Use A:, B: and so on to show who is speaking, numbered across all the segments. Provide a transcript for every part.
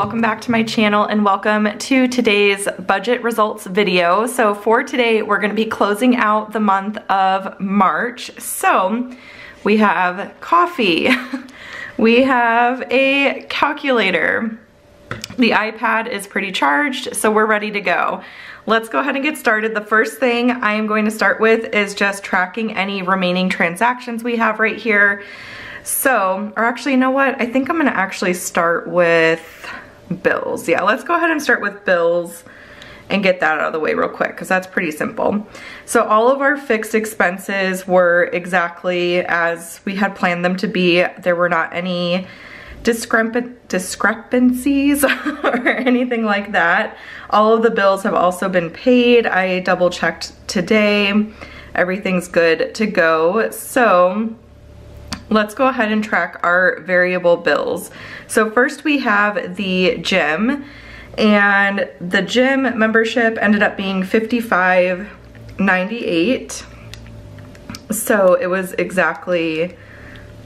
A: Welcome back to my channel and welcome to today's budget results video. So for today, we're gonna be closing out the month of March. So we have coffee, we have a calculator, the iPad is pretty charged, so we're ready to go. Let's go ahead and get started. The first thing I am going to start with is just tracking any remaining transactions we have right here. So, or actually, you know what? I think I'm gonna actually start with bills. Yeah, let's go ahead and start with bills and get that out of the way real quick because that's pretty simple. So all of our fixed expenses were exactly as we had planned them to be. There were not any discrepancies or anything like that. All of the bills have also been paid. I double checked today. Everything's good to go. So let's go ahead and track our variable bills. So first we have the gym and the gym membership ended up being $55.98. So it was exactly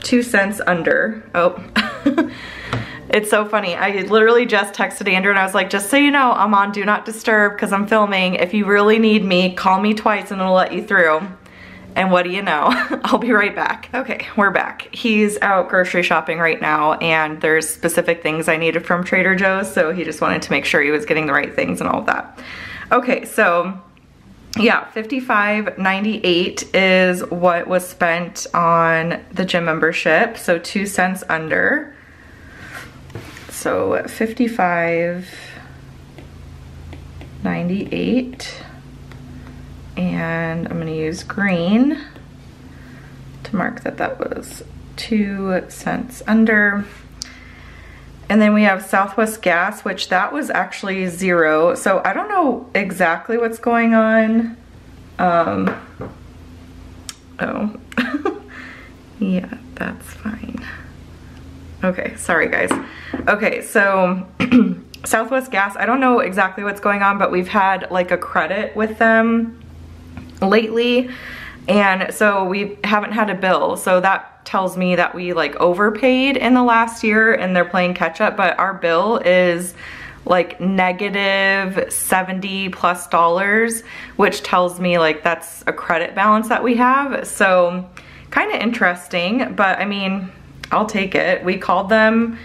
A: two cents under. Oh, it's so funny. I literally just texted Andrew and I was like, just so you know, I'm on Do Not Disturb because I'm filming. If you really need me, call me twice and it'll let you through. And what do you know? I'll be right back. Okay, we're back. He's out grocery shopping right now and there's specific things I needed from Trader Joe's, so he just wanted to make sure he was getting the right things and all of that. Okay, so yeah, 55.98 is what was spent on the gym membership, so two cents under. So 55.98 and I'm gonna use green to mark that that was two cents under. And then we have Southwest Gas, which that was actually zero. So I don't know exactly what's going on. Um, oh, yeah, that's fine. Okay, sorry guys. Okay, so Southwest Gas, I don't know exactly what's going on, but we've had like a credit with them lately. And so we haven't had a bill. So that tells me that we like overpaid in the last year and they're playing catch up, but our bill is like negative 70 plus dollars, which tells me like that's a credit balance that we have. So kind of interesting, but I mean, I'll take it. We called them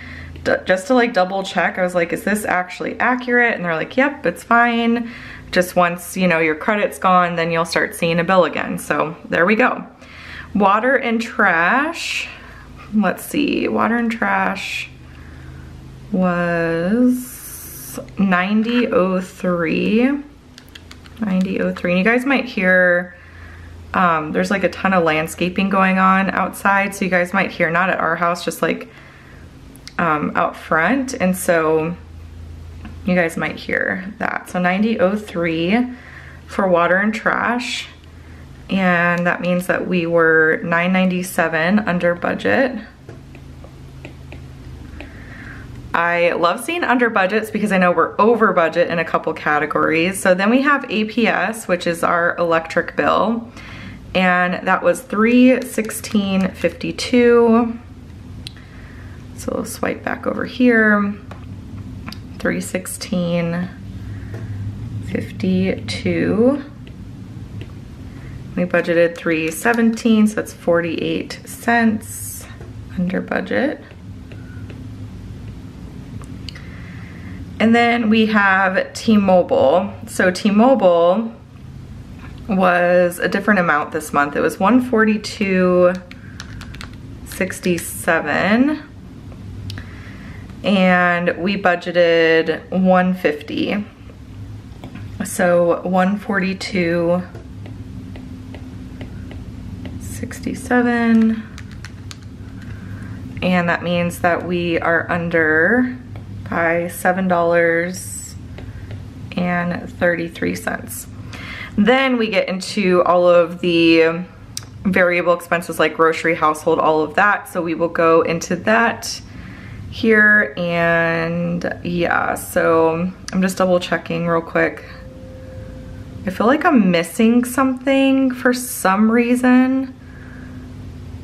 A: just to like double check. I was like, is this actually accurate? And they're like, yep, it's fine just once, you know, your credit's gone, then you'll start seeing a bill again. So there we go. Water and trash. Let's see, water and trash was 9003. 9003. And you guys might hear um, there's like a ton of landscaping going on outside. So you guys might hear, not at our house, just like um, out front. And so you guys might hear that. So 9003 for water and trash. And that means that we were 997 under budget. I love seeing under budgets because I know we're over budget in a couple categories. So then we have APS, which is our electric bill. And that was 316.52. So we'll swipe back over here. 316 52 we budgeted 317 so that's 48 cents under budget. And then we have T-Mobile. So T-Mobile was a different amount this month. It was 142.67 and we budgeted 150 so 142 67 and that means that we are under by seven dollars and 33 cents. Then we get into all of the variable expenses like grocery household all of that. So we will go into that here and yeah, so I'm just double checking real quick. I feel like I'm missing something for some reason.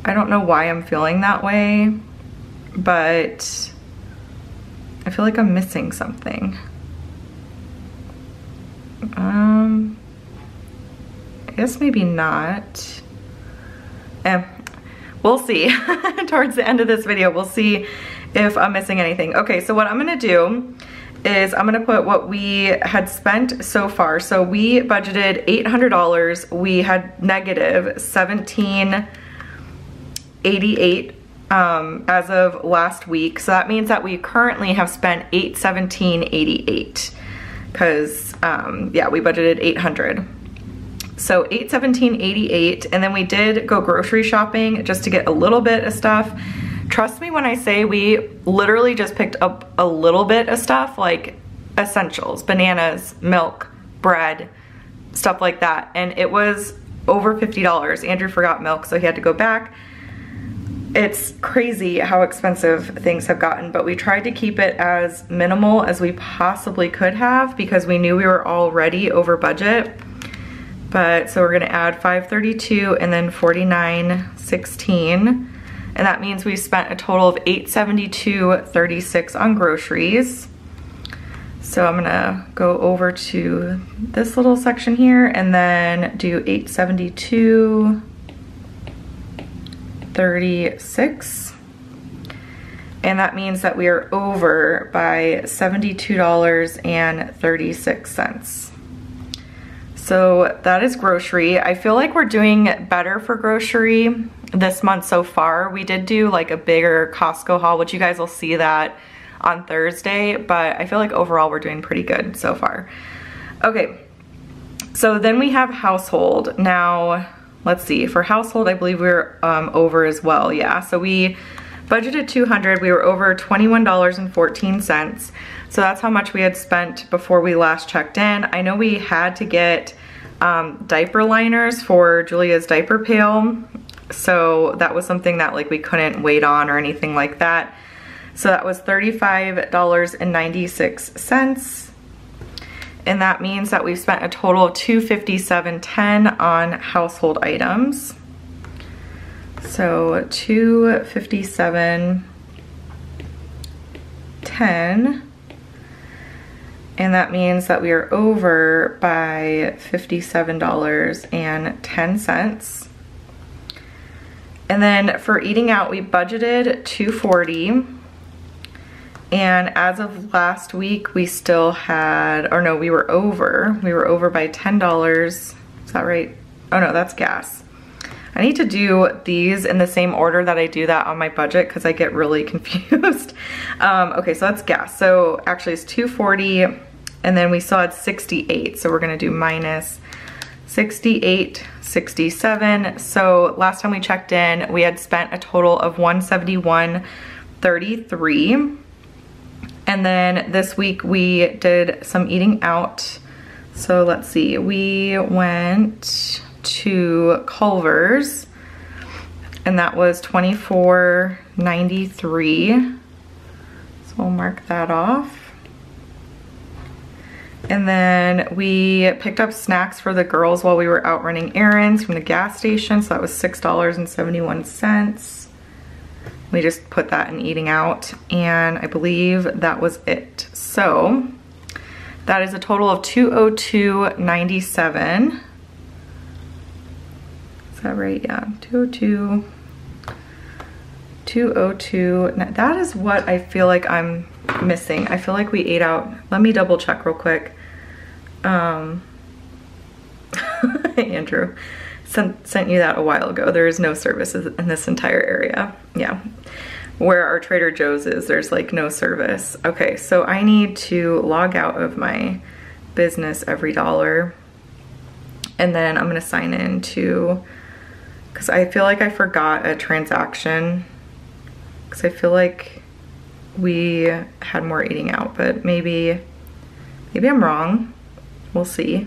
A: I don't know why I'm feeling that way, but I feel like I'm missing something. Um, I guess maybe not. Eh, we'll see. Towards the end of this video, we'll see if I'm missing anything. Okay, so what I'm gonna do is I'm gonna put what we had spent so far. So we budgeted $800. We had negative 1788 um, as of last week. So that means that we currently have spent 81788 because um, yeah, we budgeted 800. So 81788 and then we did go grocery shopping just to get a little bit of stuff. Trust me when I say we literally just picked up a little bit of stuff like essentials, bananas, milk, bread, stuff like that. And it was over $50. Andrew forgot milk so he had to go back it's crazy how expensive things have gotten, but we tried to keep it as minimal as we possibly could have because we knew we were already over budget. But so we're gonna add 532 and then 4916. And that means we spent a total of 872.36 on groceries. So I'm gonna go over to this little section here and then do 872.36. and that means that we are over by $72.36. So that is grocery. I feel like we're doing better for grocery this month so far. We did do like a bigger Costco haul, which you guys will see that on Thursday, but I feel like overall we're doing pretty good so far. Okay, so then we have household. Now, let's see, for household, I believe we are um, over as well, yeah. So we budgeted 200, we were over $21.14. So that's how much we had spent before we last checked in. I know we had to get um, diaper liners for Julia's diaper pail. So that was something that like we couldn't wait on or anything like that. So that was $35.96 and that means that we've spent a total of 257.10 on household items. So 257.10 and that means that we are over by $57.10. And then for eating out, we budgeted 240 and as of last week, we still had, or no, we were over. We were over by $10. Is that right? Oh no, that's gas. I need to do these in the same order that I do that on my budget because I get really confused. um, okay, so that's gas. So actually it's 240 and then we still had 68. So we're gonna do minus 68, 67. So last time we checked in, we had spent a total of 171.33. And then this week we did some eating out. So let's see, we went to Culver's and that was $24.93. So we'll mark that off. And then we picked up snacks for the girls while we were out running errands from the gas station. So that was $6.71. We just put that in eating out and I believe that was it. So that is a total of 202.97. Is that right? Yeah, 202. 202. That is what I feel like I'm missing. I feel like we ate out. Let me double check real quick. Um, Andrew sent, sent you that a while ago. There is no services in this entire area. Yeah. Where our Trader Joe's is, there's like no service. Okay, so I need to log out of my business every dollar. And then I'm gonna sign in to, cause I feel like I forgot a transaction. Cause I feel like we had more eating out, but maybe, maybe I'm wrong. We'll see.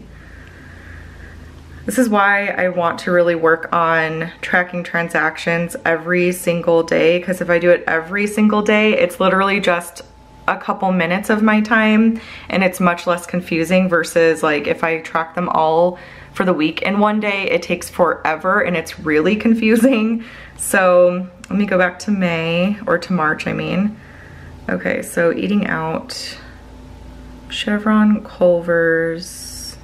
A: This is why I want to really work on tracking transactions every single day because if I do it every single day, it's literally just a couple minutes of my time and it's much less confusing versus like if I track them all for the week in one day, it takes forever and it's really confusing. So let me go back to May or to March, I mean. Okay, so eating out, Chevron, Culver's.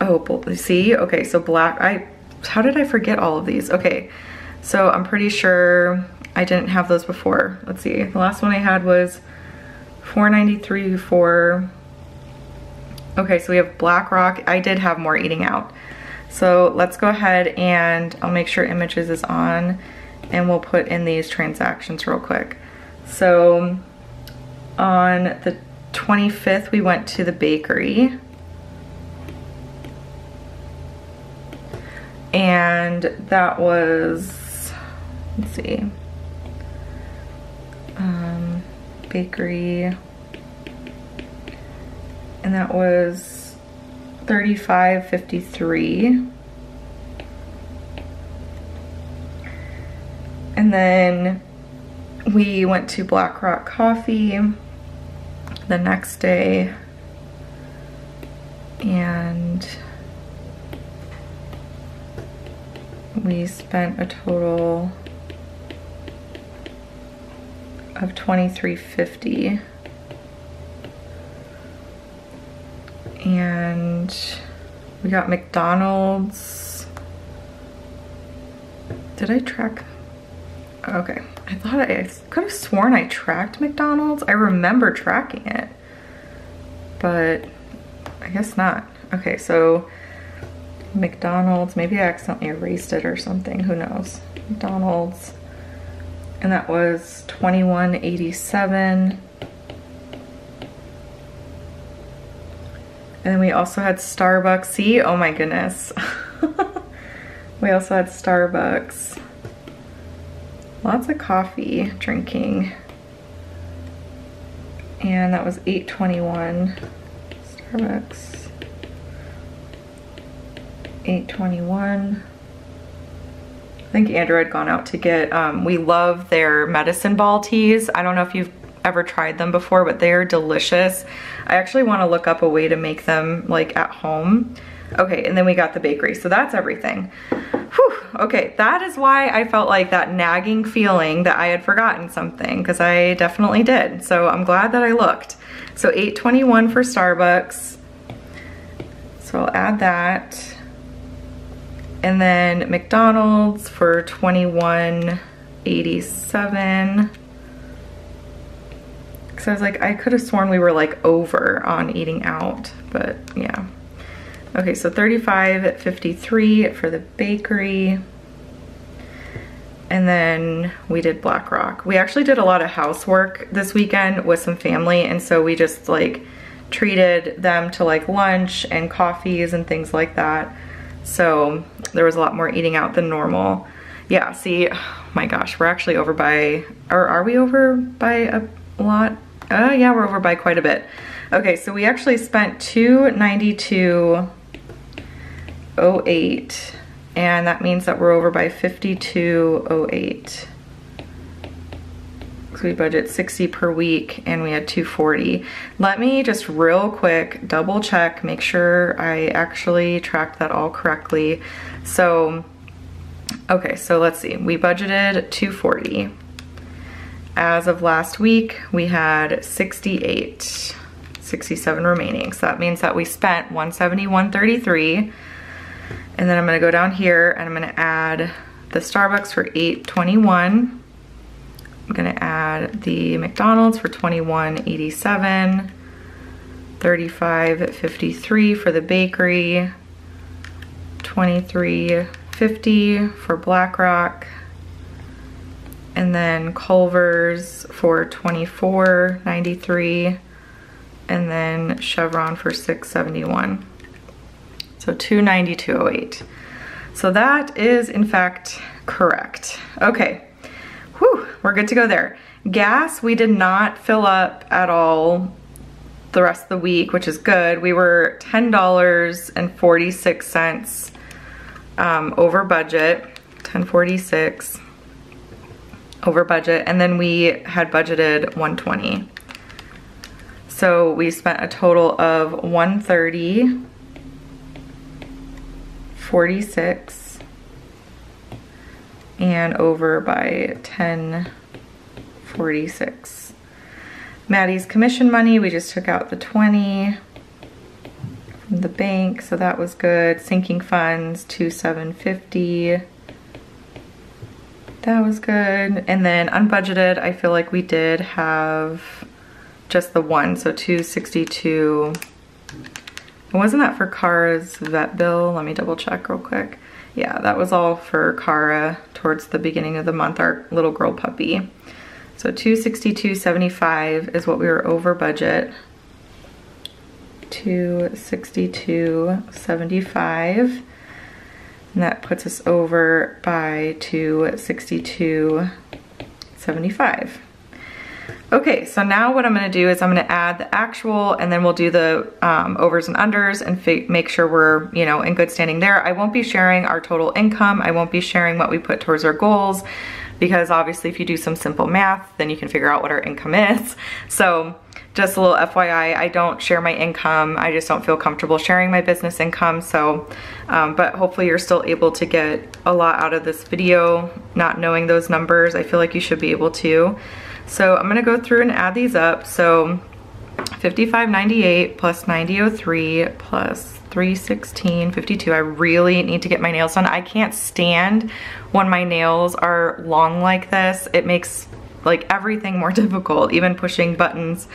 A: Oh, see? Okay, so black, I, how did I forget all of these? Okay, so I'm pretty sure I didn't have those before. Let's see, the last one I had was 493 for, okay, so we have Black Rock. I did have more eating out. So let's go ahead and I'll make sure images is on and we'll put in these transactions real quick. So on the 25th, we went to the bakery. And that was, let's see, um, bakery. And that was 35.53. And then we went to Black Rock Coffee the next day. And we spent a total of 2350 and we got McDonald's. Did I track? Okay I thought I, I could have sworn I tracked McDonald's. I remember tracking it, but I guess not. Okay, so McDonald's, maybe I accidentally erased it or something, who knows. McDonald's, and that was 2187. And then we also had Starbucks. See, oh my goodness. we also had Starbucks. Lots of coffee drinking. And that was 821 Starbucks. 821. I think Andrew had gone out to get, um, we love their medicine ball teas. I don't know if you've ever tried them before, but they're delicious. I actually wanna look up a way to make them like at home. Okay, and then we got the bakery. So that's everything. Whew, okay, that is why I felt like that nagging feeling that I had forgotten something, because I definitely did. So I'm glad that I looked. So 821 for Starbucks. So I'll add that. And then McDonald's for 2187. Cause I was like, I could have sworn we were like over on eating out, but yeah. Okay, so 35.53 for the bakery. And then we did Black Rock. We actually did a lot of housework this weekend with some family. And so we just like treated them to like lunch and coffees and things like that. So there was a lot more eating out than normal. Yeah, see, oh my gosh, we're actually over by, or are we over by a lot? Uh, yeah, we're over by quite a bit. Okay, so we actually spent 292 08 and that means that we're over by 5208. So we budget 60 per week and we had 240. Let me just real quick double check, make sure I actually tracked that all correctly. So, okay, so let's see. We budgeted 240. As of last week, we had 68, 67 remaining. So that means that we spent 171.33 and then I'm gonna go down here and I'm gonna add the Starbucks for 8.21. I'm gonna add the McDonald's for 21.87, 35.53 for the bakery, 23.50 for Black Rock, and then Culver's for 24.93, and then Chevron for 671. So 292.08. So that is in fact correct. Okay, whew, we're good to go there. Gas, we did not fill up at all the rest of the week, which is good. We were $10.46 um, over budget, 1046 over budget, and then we had budgeted 120. So we spent a total of 130 46 and over by 1046. Maddie's commission money, we just took out the 20 from the bank, so that was good. Sinking funds, 2750. That was good. And then unbudgeted, I feel like we did have just the one, so 262. Wasn't that for Kara's vet bill? Let me double check real quick. Yeah, that was all for Kara towards the beginning of the month, our little girl puppy. So 262.75 is what we were over budget. 262.75. And that puts us over by 262.75. Okay, so now what I'm gonna do is I'm gonna add the actual and then we'll do the um, overs and unders and make sure we're, you know, in good standing there. I won't be sharing our total income. I won't be sharing what we put towards our goals because obviously if you do some simple math, then you can figure out what our income is. So just a little FYI, I don't share my income. I just don't feel comfortable sharing my business income. So, um, but hopefully you're still able to get a lot out of this video, not knowing those numbers. I feel like you should be able to. So I'm gonna go through and add these up. So 55.98 plus 90.03 plus 316, 52. I really need to get my nails done. I can't stand when my nails are long like this. It makes like everything more difficult, even pushing buttons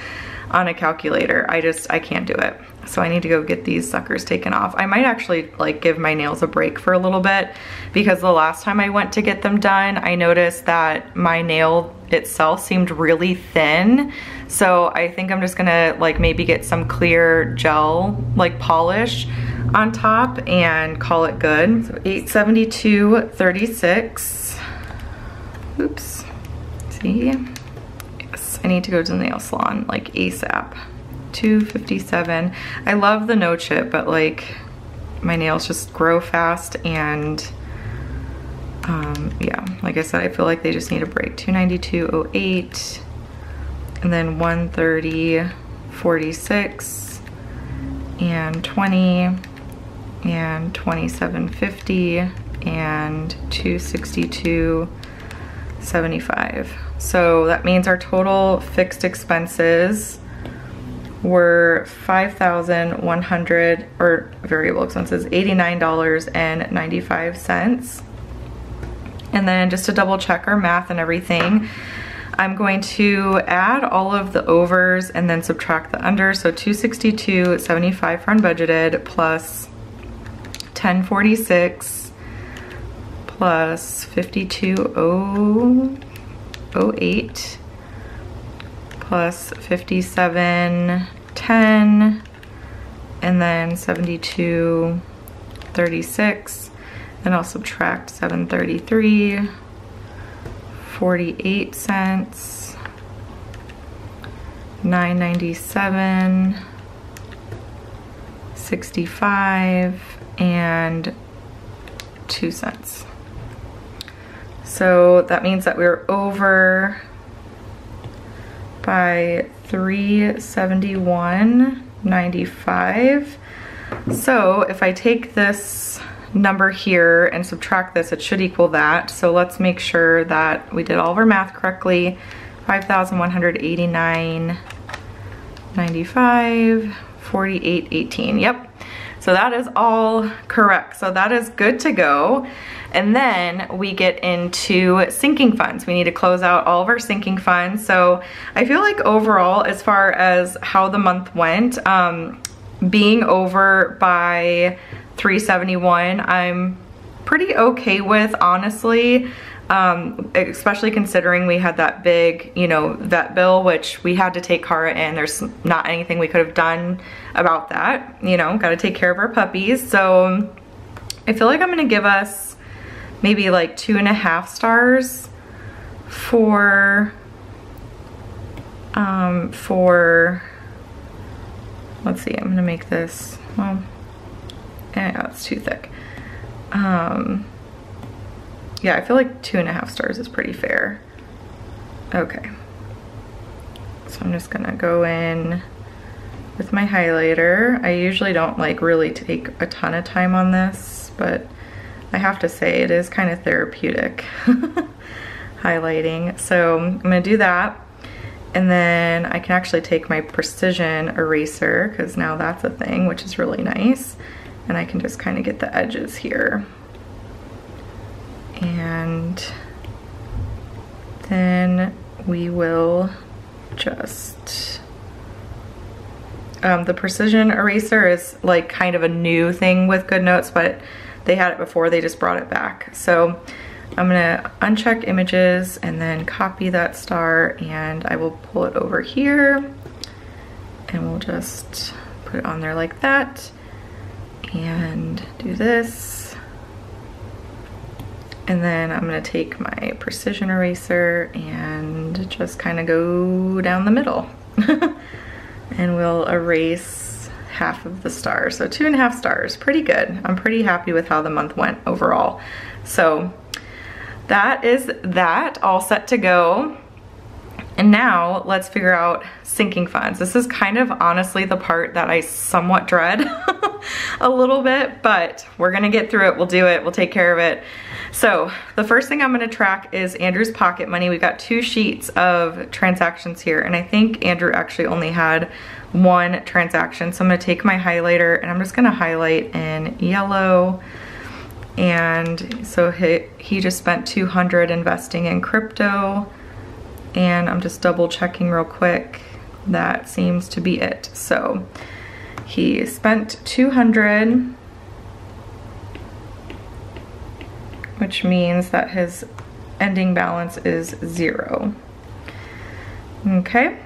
A: on a calculator. I just, I can't do it. So I need to go get these suckers taken off. I might actually like give my nails a break for a little bit because the last time I went to get them done, I noticed that my nail itself seemed really thin. So I think I'm just gonna like maybe get some clear gel like polish on top and call it good. So 872.36. Oops. See? Yes, I need to go to the nail salon like ASAP. 257. I love the no chip, but like my nails just grow fast and um, yeah, like I said, I feel like they just need a break. 292.08 and then 130.46 and 20 and 27.50 and 262.75. So that means our total fixed expenses were 5,100 or variable expenses, $89.95. And then just to double check our math and everything, I'm going to add all of the overs and then subtract the under. So 262.75 for unbudgeted plus 1046 plus 5208 plus 5710 and then 7236 and I'll subtract 733 48 cents 997 65 and 2 cents. So that means that we're over by 371.95. So if I take this number here and subtract this, it should equal that. So let's make sure that we did all of our math correctly. 5,189.95, 48.18. Yep. So that is all correct. So that is good to go. And then we get into sinking funds. We need to close out all of our sinking funds. So I feel like overall, as far as how the month went, um, being over by 371, I'm pretty okay with, honestly. Um, especially considering we had that big, you know, vet bill, which we had to take Kara in. There's not anything we could have done about that. You know, got to take care of our puppies. So I feel like I'm going to give us maybe like two and a half stars for, um, for, let's see, I'm gonna make this, well, yeah, it's too thick. Um, yeah, I feel like two and a half stars is pretty fair. Okay. So I'm just gonna go in with my highlighter. I usually don't like really take a ton of time on this, but I have to say it is kind of therapeutic highlighting. So I'm gonna do that. And then I can actually take my precision eraser because now that's a thing, which is really nice. And I can just kind of get the edges here. And then we will just, um, the precision eraser is like kind of a new thing with GoodNotes, but they had it before, they just brought it back. So I'm gonna uncheck images and then copy that star and I will pull it over here and we'll just put it on there like that and do this. And then I'm gonna take my precision eraser and just kind of go down the middle. and we'll erase half of the star. So two and a half stars, pretty good. I'm pretty happy with how the month went overall. So that is that all set to go. And now let's figure out sinking funds. This is kind of honestly the part that I somewhat dread a little bit, but we're gonna get through it. We'll do it, we'll take care of it. So the first thing I'm gonna track is Andrew's pocket money. We've got two sheets of transactions here, and I think Andrew actually only had one transaction. So I'm gonna take my highlighter and I'm just gonna highlight in yellow and so he, he just spent 200 investing in crypto and I'm just double checking real quick. That seems to be it. So he spent 200 which means that his ending balance is zero. Okay.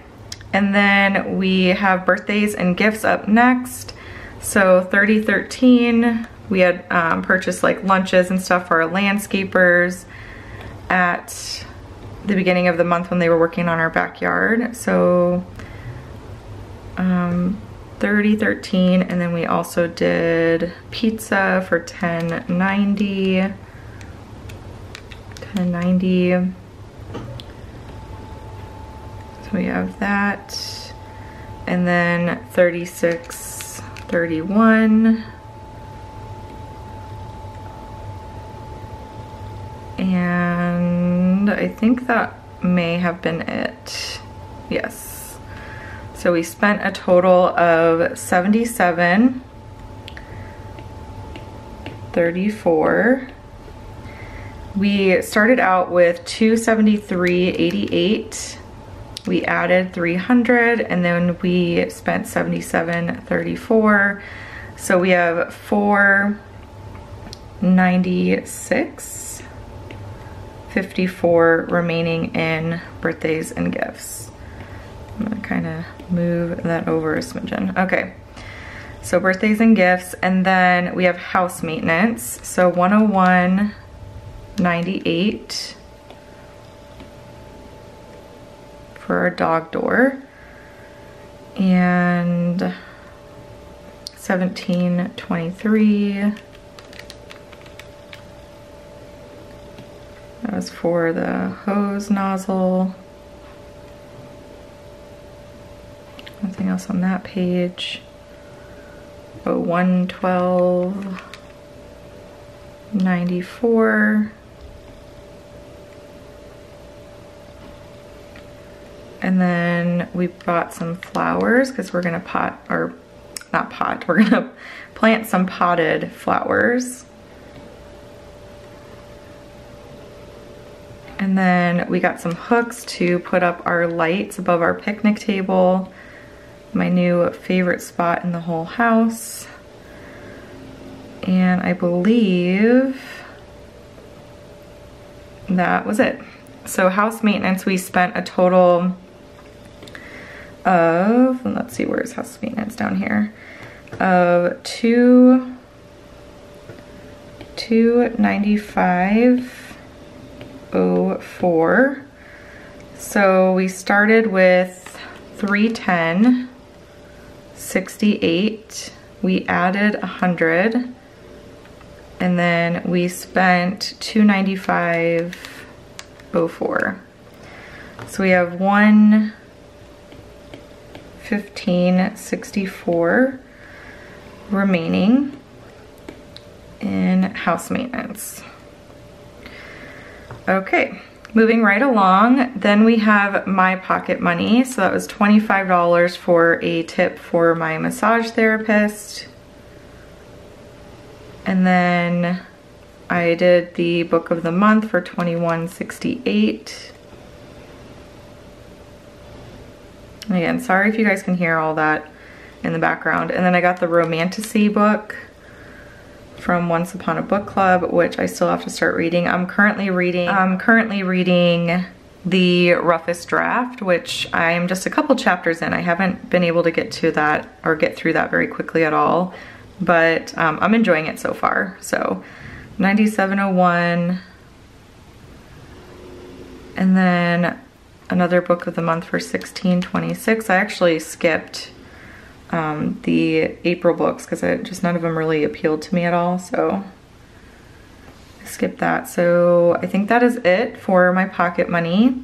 A: And then we have birthdays and gifts up next. So 3013 we had um, purchased like lunches and stuff for our landscapers at the beginning of the month when they were working on our backyard. So um, 30, 13, and then we also did pizza for 1090. 1090. So we have that. And then 36, 31. And I think that may have been it. Yes. So we spent a total of 77, 34. We started out with 273.88. We added 300 and then we spent 77.34. So we have 496 54 remaining in birthdays and gifts. I'm gonna kind of move that over a smidgen. Okay, so birthdays and gifts, and then we have house maintenance. So 101.98 for our dog door. And 1723 That was for the hose nozzle. Nothing else on that page. Oh, 112, 94. And then we bought some flowers because we're gonna pot, or not pot, we're gonna plant some potted flowers. And then we got some hooks to put up our lights above our picnic table. My new favorite spot in the whole house. And I believe that was it. So house maintenance, we spent a total of, let's see, where's house maintenance down here? Of two, 295 04. So we started with 310, 68. We added 100 and then we spent 295 04. So we have 11564 remaining in house maintenance. Okay, moving right along, then we have my pocket money. So that was $25 for a tip for my massage therapist. And then I did the book of the month for 2168. Again, sorry if you guys can hear all that in the background. And then I got the Romantasy book from Once Upon a Book Club, which I still have to start reading. I'm currently reading, I'm currently reading the roughest draft, which I'm just a couple chapters in. I haven't been able to get to that or get through that very quickly at all, but um, I'm enjoying it so far. So 9701, and then another book of the month for 1626. I actually skipped um, the April books because just none of them really appealed to me at all. So I skipped that. So I think that is it for my pocket money.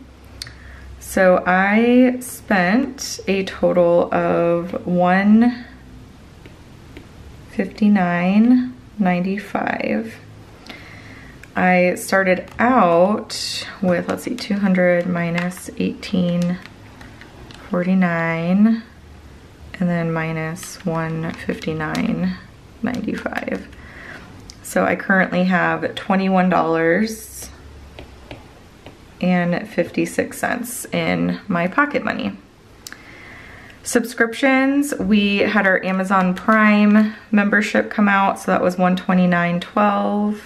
A: So I spent a total of 159.95. I started out with, let's see, 200 minus 1849 and then minus 159.95. So I currently have $21 and 56 cents in my pocket money. Subscriptions, we had our Amazon Prime membership come out, so that was 129.12.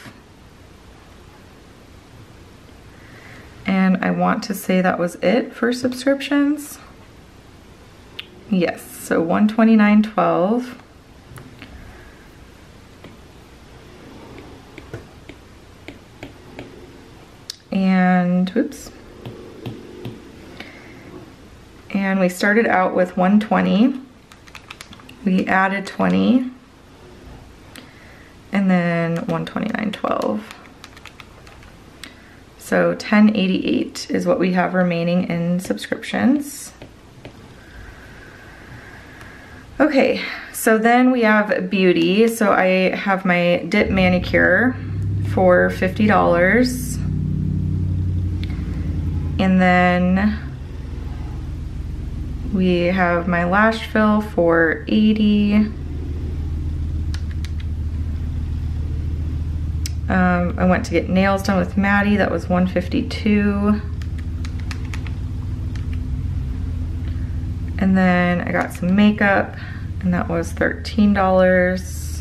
A: And I want to say that was it for subscriptions. Yes, so 129.12. And, oops. And we started out with 120. We added 20. And then 129.12. So 1088 is what we have remaining in subscriptions. Okay, so then we have beauty. So I have my dip manicure for $50. And then we have my lash fill for 80. Um, I went to get nails done with Maddie, that was 152. And then I got some makeup and that was $13.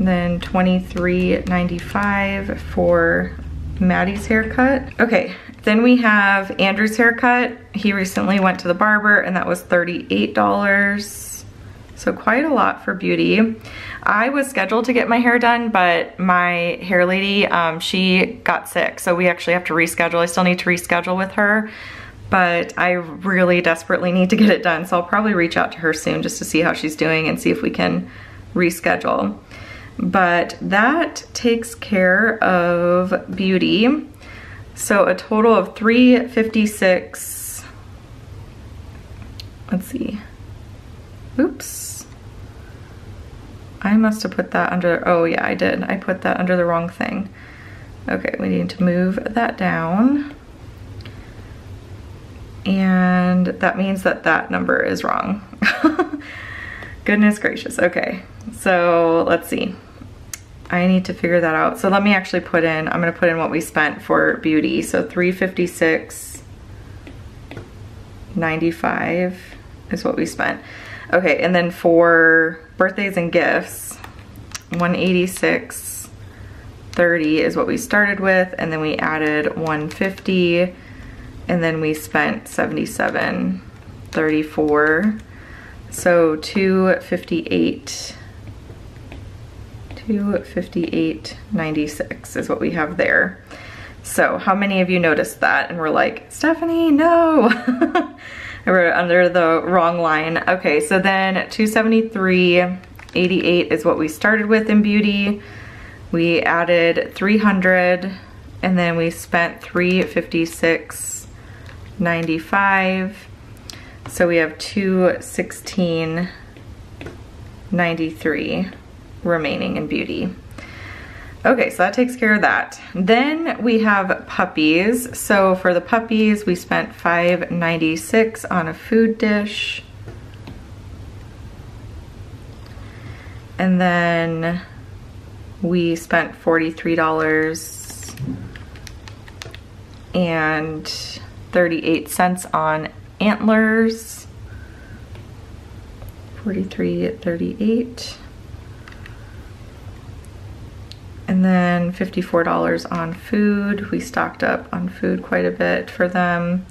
A: then $23.95 for Maddie's haircut. Okay, then we have Andrew's haircut. He recently went to the barber and that was $38. So quite a lot for beauty. I was scheduled to get my hair done, but my hair lady, um, she got sick. So we actually have to reschedule. I still need to reschedule with her but I really desperately need to get it done. So I'll probably reach out to her soon just to see how she's doing and see if we can reschedule. But that takes care of beauty. So a total of 356. Let's see. Oops. I must have put that under, oh yeah, I did. I put that under the wrong thing. Okay, we need to move that down and that means that that number is wrong. Goodness gracious, okay. So let's see. I need to figure that out. So let me actually put in, I'm gonna put in what we spent for beauty. So 356 95 is what we spent. Okay, and then for birthdays and gifts, 186 30 is what we started with, and then we added 150 and then we spent 77 34 so 258 258 96 is what we have there. So how many of you noticed that and were like Stephanie no. We're under the wrong line. Okay so then 273 88 is what we started with in beauty. We added 300 and then we spent 356 95. So we have 216.93 remaining in beauty. Okay, so that takes care of that. Then we have puppies. So for the puppies, we spent $5.96 on a food dish. And then we spent $43 and 38 cents on antlers. 43 38 and then $54 on food. We stocked up on food quite a bit for them.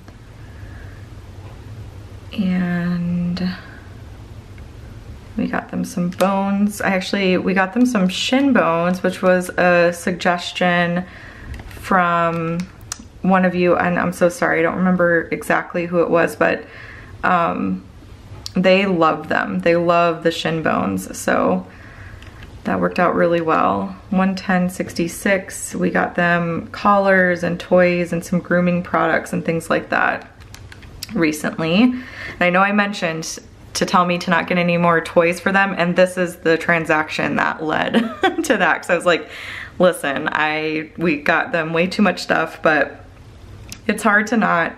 A: And we got them some bones. I actually, we got them some shin bones, which was a suggestion from one of you, and I'm so sorry, I don't remember exactly who it was, but um, they love them. They love the shin bones, so that worked out really well. 110.66, we got them collars and toys and some grooming products and things like that recently. And I know I mentioned to tell me to not get any more toys for them and this is the transaction that led to that because I was like listen I we got them way too much stuff but it's hard to not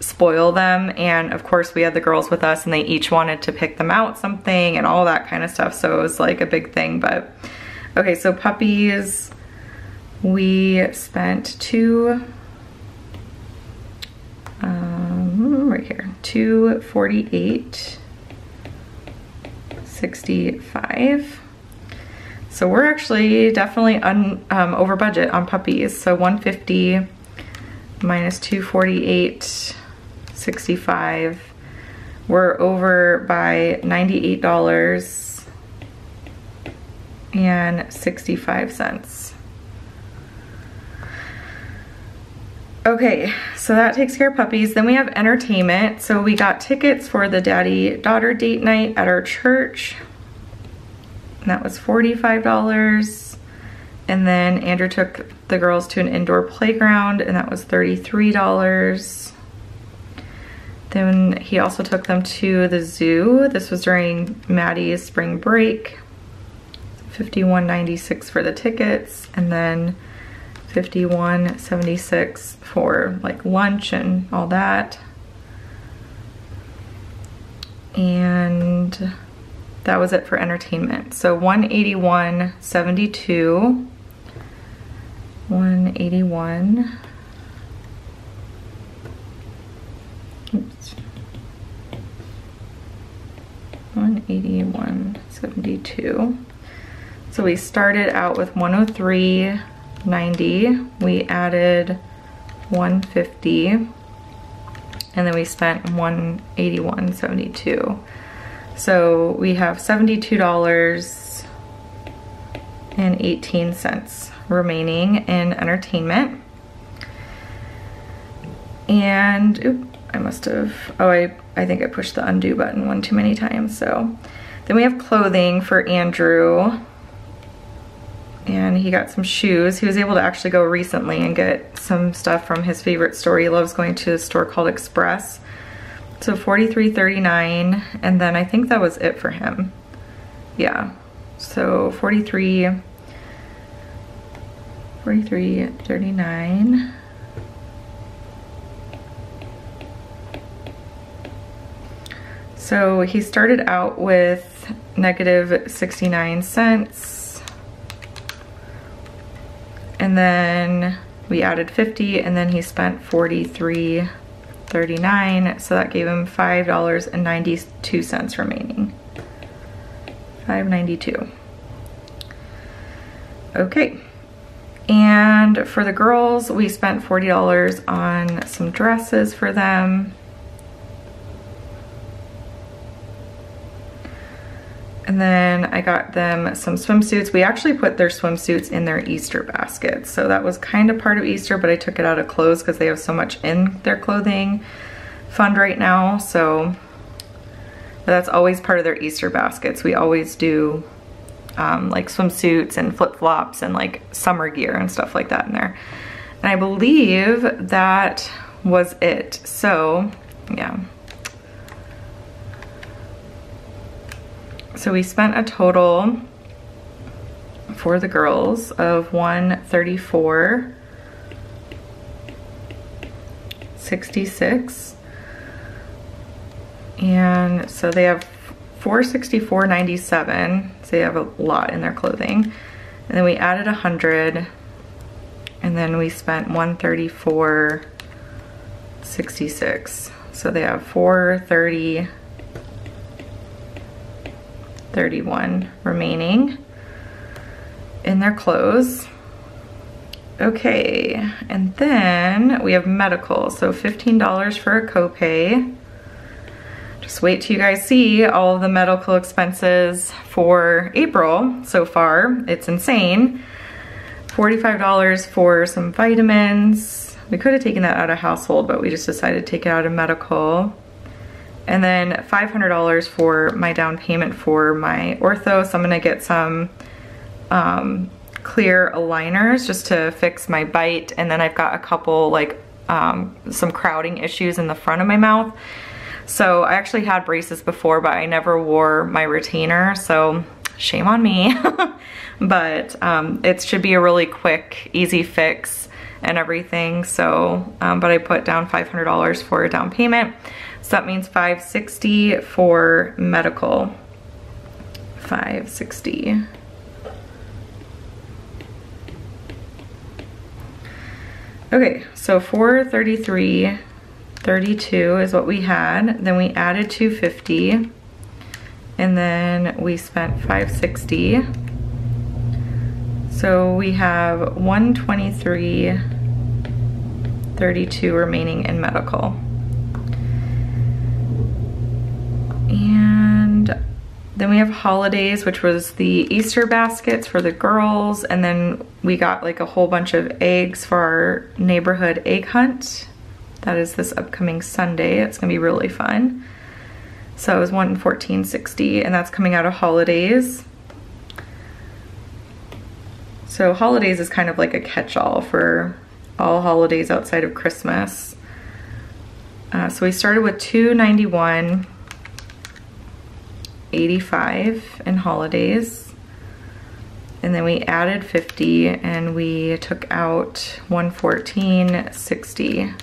A: spoil them and of course we had the girls with us and they each wanted to pick them out something and all that kind of stuff so it was like a big thing but okay so puppies we spent two um, right here 248 65. So we're actually definitely un, um, over budget on puppies. So 150 minus 248, 65. We're over by $98 and 65 cents. Okay, so that takes care of puppies. Then we have entertainment. So we got tickets for the daddy-daughter date night at our church. And that was $45. And then Andrew took the girls to an indoor playground and that was $33. Then he also took them to the zoo. This was during Maddie's spring break. $51.96 for the tickets. And then 51.76 for like lunch and all that. And that was it for entertainment. So 181.72. 181. Oops. 181.72. So we started out with 103 90 we added 150 and then we spent 181.72 so we have $72 and 18 cents remaining in entertainment and oop, I must have oh I I think I pushed the undo button one too many times so then we have clothing for Andrew and he got some shoes. He was able to actually go recently and get some stuff from his favorite store. He loves going to a store called Express. So $43.39 and then I think that was it for him. Yeah, so 43 43.39 So he started out with negative 69 cents. And then we added 50 and then he spent 43.39 so that gave him $5.92 remaining. 5.92 okay and for the girls we spent $40 on some dresses for them And then I got them some swimsuits. We actually put their swimsuits in their Easter baskets. So that was kind of part of Easter, but I took it out of clothes because they have so much in their clothing fund right now. So that's always part of their Easter baskets. We always do um, like swimsuits and flip-flops and like summer gear and stuff like that in there. And I believe that was it. So yeah. So we spent a total for the girls of 134 66 and so they have 464.97 so they have a lot in their clothing and then we added 100 and then we spent 134.66 so they have 430 31 remaining in their clothes. Okay, and then we have medical, so $15 for a copay. Wait till you guys see all the medical expenses for April so far. It's insane. $45 for some vitamins. We could have taken that out of household, but we just decided to take it out of medical. And then $500 for my down payment for my ortho. So I'm gonna get some um, clear aligners just to fix my bite. And then I've got a couple like um, some crowding issues in the front of my mouth. So I actually had braces before, but I never wore my retainer. So shame on me. but um, it should be a really quick, easy fix and everything. So, um, but I put down $500 for a down payment. So that means 560 for medical. 560. Okay, so 433, 32 is what we had. Then we added 250 and then we spent 560. So we have 123, 32 remaining in medical. And then we have holidays, which was the Easter baskets for the girls. And then we got like a whole bunch of eggs for our neighborhood egg hunt. That is this upcoming Sunday. It's gonna be really fun. So it was 114.60 and that's coming out of holidays. So holidays is kind of like a catch-all for all holidays outside of Christmas. Uh, so we started with 291 85 in holidays. And then we added 50 and we took out 114.60.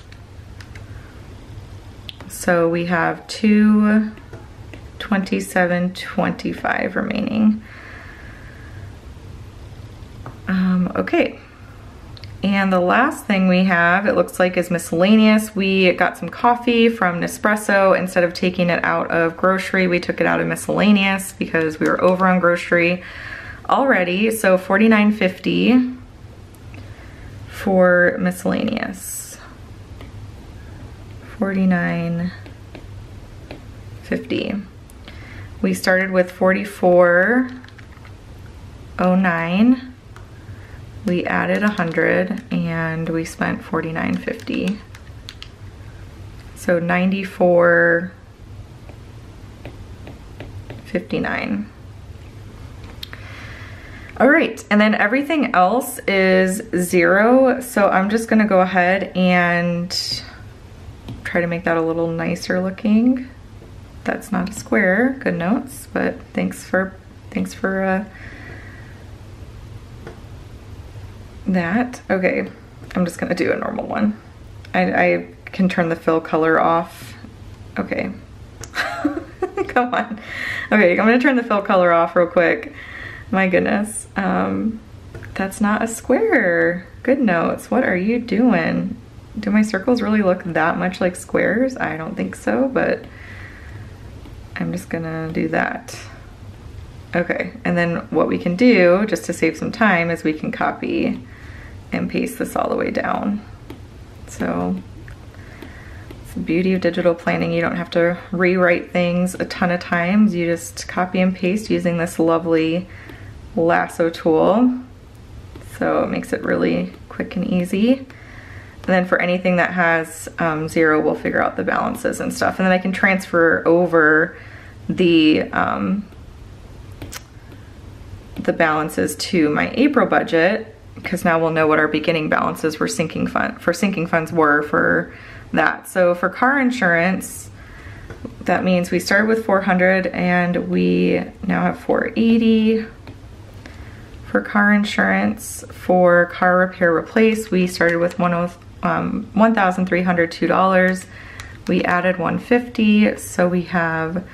A: So we have two 27.25 remaining. Um, okay. And the last thing we have, it looks like is miscellaneous. We got some coffee from Nespresso. Instead of taking it out of grocery, we took it out of miscellaneous because we were over on grocery already. So $49.50 for miscellaneous. $49.50. We started with 44.09 we added 100 and we spent 49.50 so 94.59 all right and then everything else is zero so I'm just gonna go ahead and try to make that a little nicer looking that's not a square Goodnotes but thanks for thanks for uh, that. Okay, I'm just gonna do a normal one. I, I can turn the fill color off. Okay, come on. Okay, I'm gonna turn the fill color off real quick. My goodness, um, that's not a square. Goodnotes, what are you doing? Do my circles really look that much like squares? I don't think so, but I'm just gonna do that. Okay, and then what we can do, just to save some time, is we can copy and paste this all the way down. So it's the beauty of digital planning. You don't have to rewrite things a ton of times. You just copy and paste using this lovely lasso tool. So it makes it really quick and easy. And then for anything that has um, zero, we'll figure out the balances and stuff. And then I can transfer over the um, the balances to my April budget because now we'll know what our beginning balances for sinking fund for sinking funds were for that. So for car insurance, that means we started with 400 and we now have 480, For car insurance, for car repair replace, we started with um, $1,302. We added 150 so we have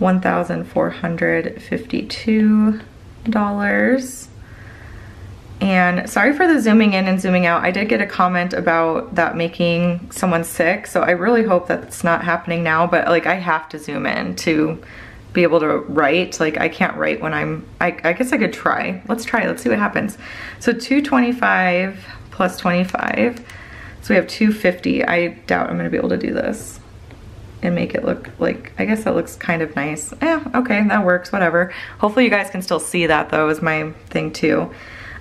A: $1,452. And sorry for the zooming in and zooming out. I did get a comment about that making someone sick, so I really hope that's not happening now, but like I have to zoom in to be able to write. Like I can't write when I'm, I, I guess I could try. Let's try, let's see what happens. So 225 plus 25, so we have 250. I doubt I'm gonna be able to do this and make it look like, I guess that looks kind of nice. Yeah, okay, that works, whatever. Hopefully you guys can still see that though is my thing too.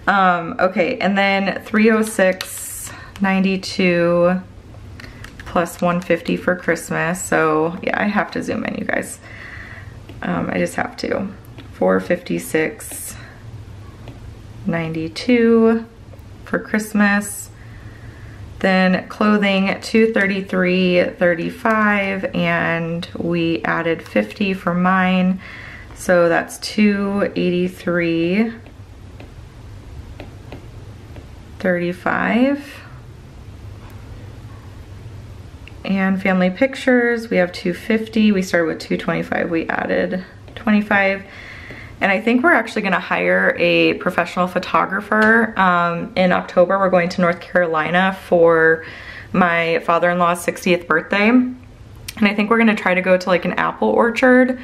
A: Um, okay, and then 306, 92 plus 150 for Christmas. So yeah, I have to zoom in, you guys. Um, I just have to. 456, 92 for Christmas. Then clothing 233.35 and we added 50 for mine. So that's 283 35 and family pictures we have 250 we started with 225 we added 25 and I think we're actually gonna hire a professional photographer um, in October we're going to North Carolina for my father-in-law's 60th birthday and I think we're gonna try to go to like an apple orchard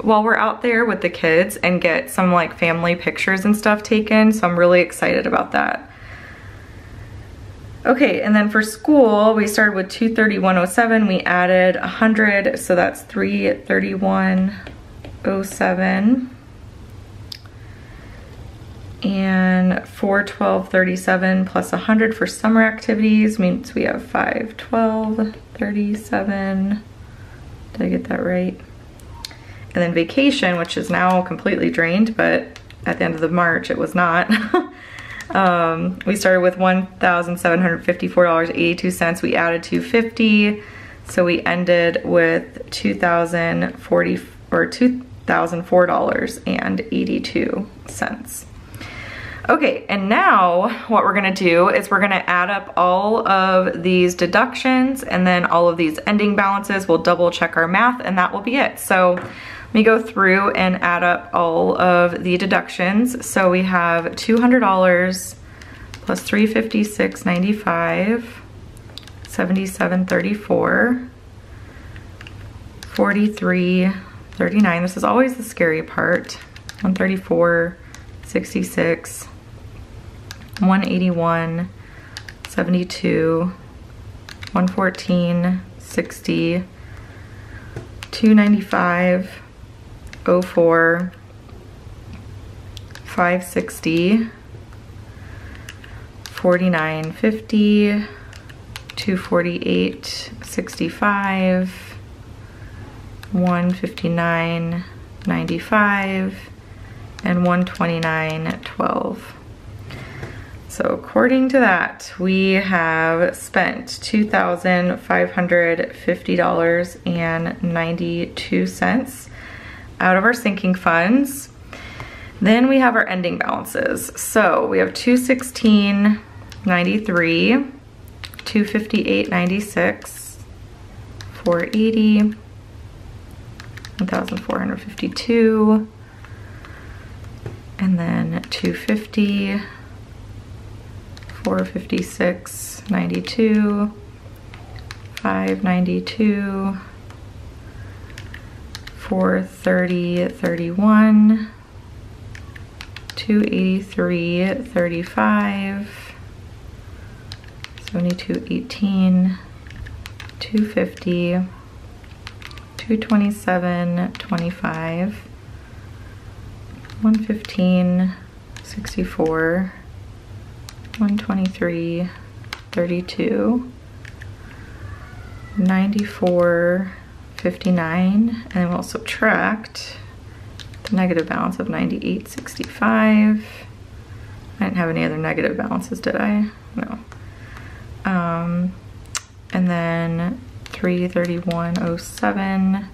A: while we're out there with the kids and get some like family pictures and stuff taken so I'm really excited about that Okay, and then for school, we started with 231.07. We added 100, so that's 331.07. And 412.37 plus 100 for summer activities means we have 512.37. Did I get that right? And then vacation, which is now completely drained, but at the end of the March, it was not. Um, we started with $1,754.82. We added 250 so we ended with 2040 or $2,004.82. Okay, and now what we're gonna do is we're gonna add up all of these deductions and then all of these ending balances. We'll double check our math and that will be it. So let me go through and add up all of the deductions. So we have $200 plus 356.95, 77.34, 43.39. This is always the scary part. 134.66, 181, 72, 114, 60, 295, 04, 560, 49, 50, 248, 65, 159, 95, and 129, 12. So according to that, we have spent $2,550.92 out of our sinking funds. Then we have our ending balances. So we have 216.93, 258.96, 480, 1,452, and then 250, 456, 92, 592, 430, 31, 283, 35, 72, 18, 250, 227, 25, 115, 64, 123, 32, 94, 59, and then we'll subtract the negative balance of 98.65. I didn't have any other negative balances, did I? No. Um, and then 331.07,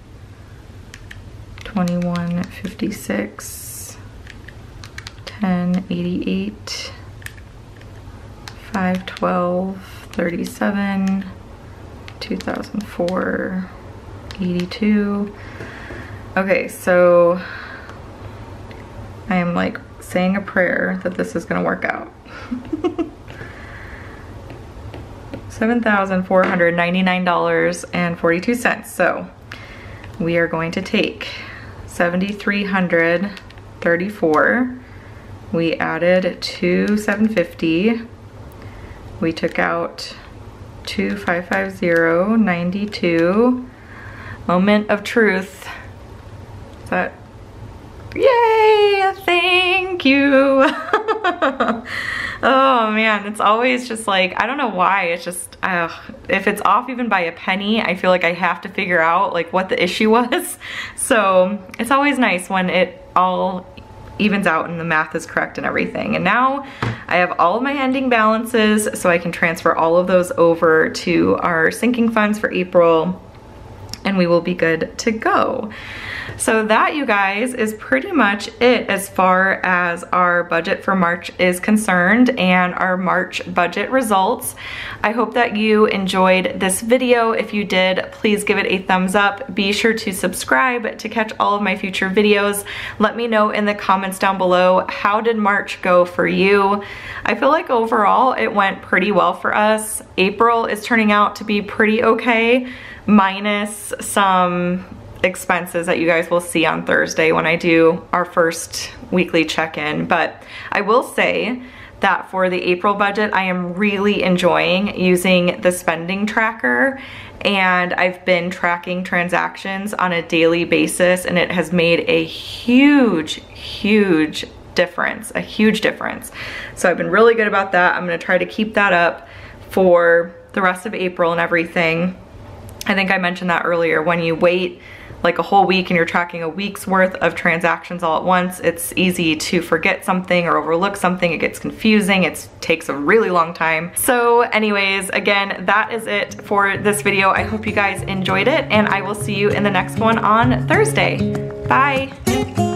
A: 21.56, 1088, 512, 37, 2004, 82. Okay, so I am like saying a prayer that this is gonna work out. $7,499.42. So we are going to take 7,334. We added two 750. We took out two 550, 92. Moment of truth. That, yay, thank you. oh man, it's always just like, I don't know why, it's just, uh, if it's off even by a penny, I feel like I have to figure out like what the issue was. So it's always nice when it all evens out and the math is correct and everything. And now I have all of my ending balances so I can transfer all of those over to our sinking funds for April and we will be good to go. So that, you guys, is pretty much it as far as our budget for March is concerned and our March budget results. I hope that you enjoyed this video. If you did, please give it a thumbs up. Be sure to subscribe to catch all of my future videos. Let me know in the comments down below, how did March go for you? I feel like overall it went pretty well for us. April is turning out to be pretty okay minus some expenses that you guys will see on Thursday when I do our first weekly check-in. But I will say that for the April budget, I am really enjoying using the spending tracker and I've been tracking transactions on a daily basis and it has made a huge, huge difference, a huge difference. So I've been really good about that. I'm gonna try to keep that up for the rest of April and everything. I think I mentioned that earlier, when you wait like a whole week and you're tracking a week's worth of transactions all at once, it's easy to forget something or overlook something. It gets confusing. It takes a really long time. So anyways, again, that is it for this video. I hope you guys enjoyed it and I will see you in the next one on Thursday. Bye.